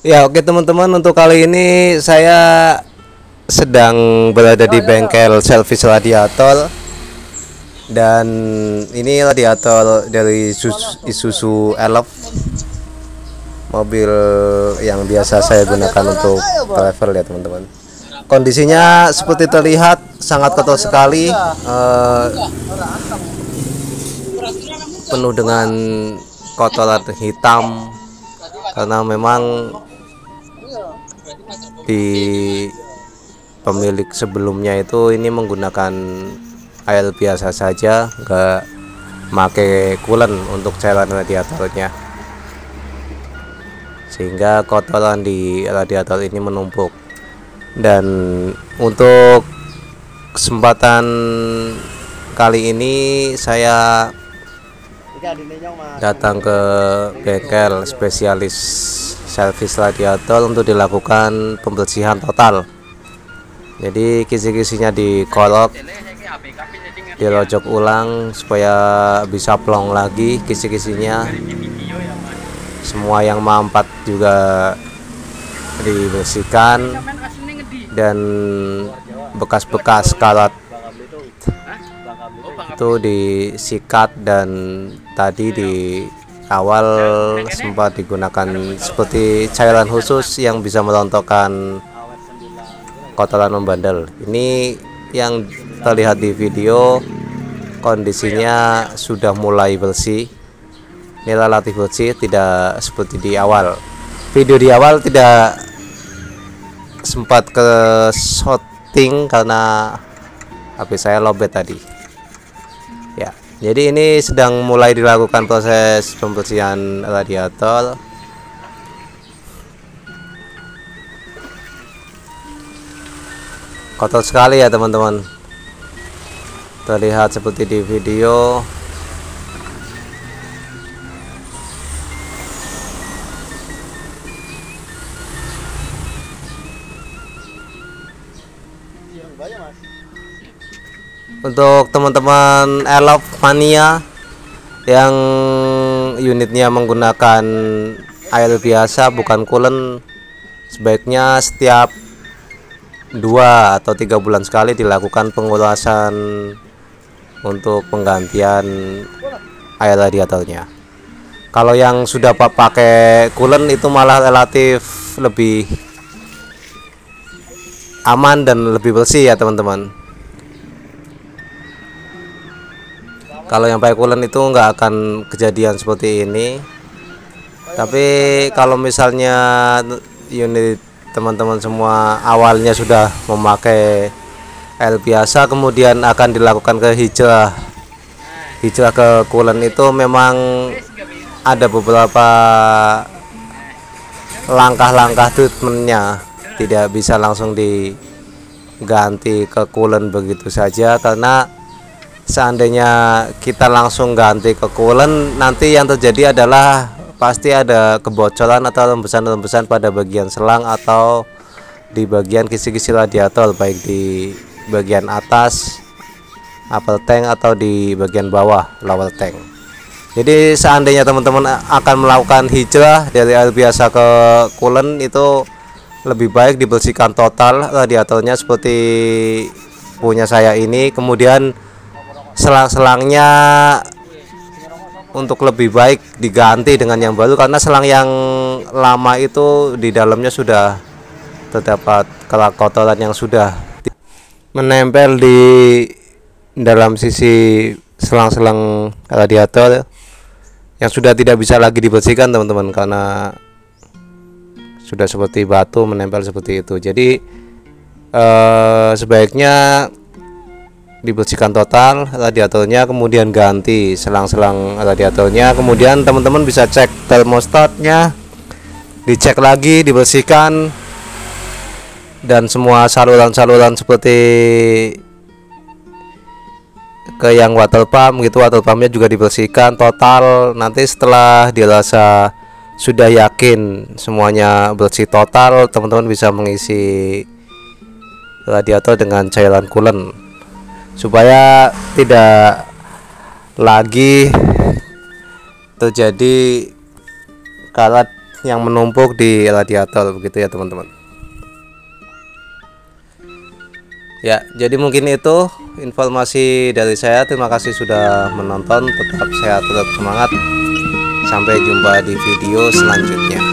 Ya oke teman-teman untuk kali ini saya sedang berada di bengkel service radiator dan ini radiator dari Isuzu Elf mobil yang biasa saya gunakan untuk travel ya teman-teman. Kondisinya seperti terlihat sangat kotor sekali eh, penuh dengan kotoran hitam. Karena memang di pemilik sebelumnya itu ini menggunakan air biasa saja nggak make coolant untuk cairan radiatornya. Sehingga kotoran di radiator ini menumpuk. Dan untuk kesempatan kali ini saya datang ke bengkel spesialis servis radiator untuk dilakukan pembersihan total. Jadi kisi-kisinya dikolok dirojok ulang supaya bisa plong lagi kisi-kisinya. Semua yang mampat juga dibersihkan dan bekas-bekas karat itu disikat dan tadi di awal sempat digunakan seperti cairan khusus yang bisa merontokkan kotoran membandel. Ini yang terlihat di video kondisinya sudah mulai bersih. Ini relatif bersih tidak seperti di awal. Video di awal tidak sempat ke shooting karena HP saya lobet tadi. ya jadi ini sedang mulai dilakukan proses pembersihan radiator. Kotor sekali ya teman-teman. Terlihat seperti di video untuk teman-teman Elop Mania yang unitnya menggunakan air biasa bukan coolant sebaiknya setiap dua atau tiga bulan sekali dilakukan pengulasan untuk penggantian air radiatornya. Kalau yang sudah pak pakai coolant itu malah relatif lebih aman dan lebih bersih ya teman-teman kalau yang pakai coolant itu nggak akan kejadian seperti ini. Tapi kalau misalnya unit teman-teman semua awalnya sudah memakai air biasa kemudian akan dilakukan ke hijrah. Hijrah ke coolant itu memang ada beberapa langkah-langkah treatmentnya. Tidak bisa langsung diganti ke coolant begitu saja karena seandainya kita langsung ganti ke coolant nanti yang terjadi adalah pasti ada kebocoran atau rembesan-rembesan pada bagian selang atau di bagian kisi-kisi radiator baik di bagian atas upper tank atau di bagian bawah lower tank. Jadi seandainya teman-teman akan melakukan hijrah dari air biasa ke coolant itu lebih baik dibersihkan total radiatornya seperti punya saya ini. Kemudian selang-selangnya untuk lebih baik diganti dengan yang baru karena selang yang lama itu di dalamnya sudah terdapat kotoran yang sudah menempel di dalam sisi selang-selang radiator yang sudah tidak bisa lagi dibersihkan teman-teman karena sudah seperti batu menempel seperti itu. Jadi eh, sebaiknya dibersihkan total radiatornya kemudian ganti selang-selang radiatornya. Kemudian teman-teman bisa cek termostatnya dicek lagi dibersihkan. Dan semua saluran-saluran seperti ke yang water pump gitu water pumpnya juga dibersihkan total. Nanti setelah dirasa sudah yakin semuanya bersih total teman-teman bisa mengisi radiator dengan cairan coolant supaya tidak lagi terjadi karat yang menumpuk di radiator begitu ya teman-teman. Ya jadi mungkin itu informasi dari saya. Terima kasih sudah menonton. Tetap sehat tetap semangat. Sampai jumpa di video selanjutnya